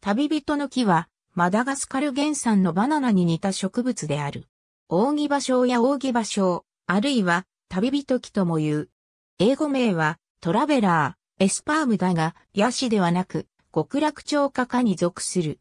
旅人の木は、マダガスカル原産のバナナに似た植物である。扇芭蕉や扇芭蕉、あるいは旅人木とも言う。英語名は traveller's palm だが、ヤシではなく、極楽鳥花科に属する。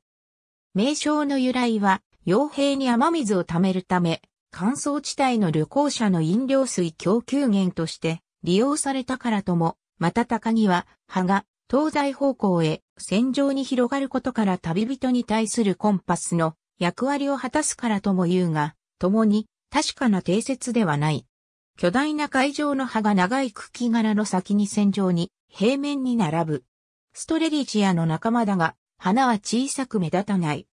名称の由来は、葉柄に雨水を貯めるため、乾燥地帯の旅行者の飲料水供給源として利用されたからとも、また高木は、葉が東西方向へ線状に広がることから旅人に対するコンパスの役割を果たすからとも言うが、共に確かな定説ではない。巨大な海上の葉が長い茎柄の先に線状に平面に並ぶ。ストレリチアの仲間だが、花は小さく目立たない。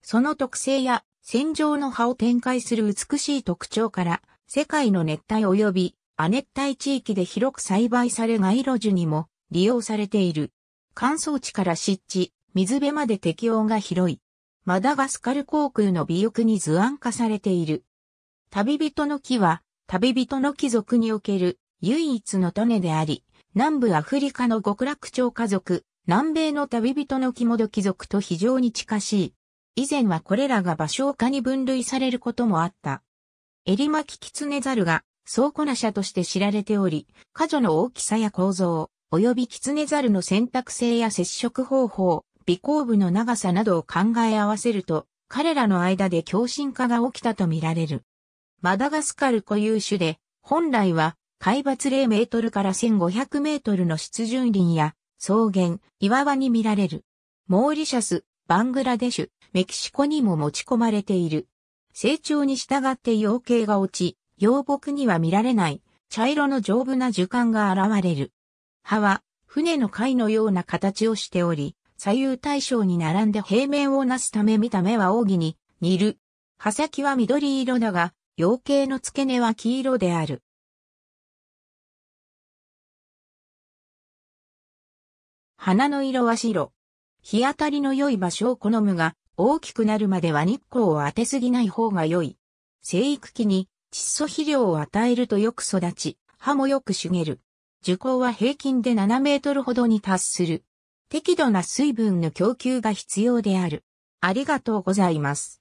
その特性や線状の葉を展開する美しい特徴から、世界の熱帯及び亜熱帯地域で広く栽培され街路樹にも利用されている。乾燥地から湿地、水辺まで適用が広い。マダガスカル航空の美翼に図案化されている。旅人の木は、旅人の貴族における唯一の種であり、南部アフリカの極楽鳥家族、南米の旅人の木本貴族と非常に近しい。以前はこれらが芭蕉化に分類されることもあった。襟巻きキキツネザルが倉庫な者として知られており、果女の大きさや構造、及びキツネザルの選択性や接触方法、尾行部の長さなどを考え合わせると、彼らの間で共振化が起きたとみられる。マダガスカル固有種で、本来は海抜0メートルから1500メートルの湿潤林や草原、岩場に見られる。モーリシャス、バングラデシュ、メキシコにも持ち込まれている。成長に従って養鶏が落ち、養木には見られない茶色の丈夫な樹幹が現れる。葉は船の貝のような形をしており、左右対称に並んで平面をなすため見た目は扇に似る。葉先は緑色だが、養鶏の付け根は黄色である。花の色は白。日当たりの良い場所を好むが、大きくなるまでは日光を当てすぎない方が良い。生育期に窒素肥料を与えるとよく育ち、葉もよく茂る。樹高は平均で7メートルほどに達する。適度な水分の供給が必要である。ありがとうございます。